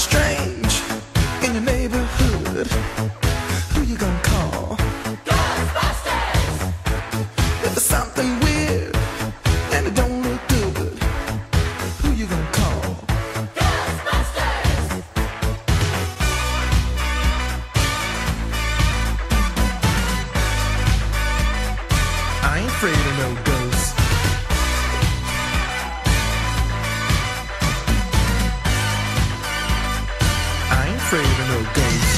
strange in your neighborhood, who you gonna call? Ghostbusters! There's something weird and it don't look good, who you gonna call? Ghostbusters! I ain't afraid of no I ain't afraid of no game.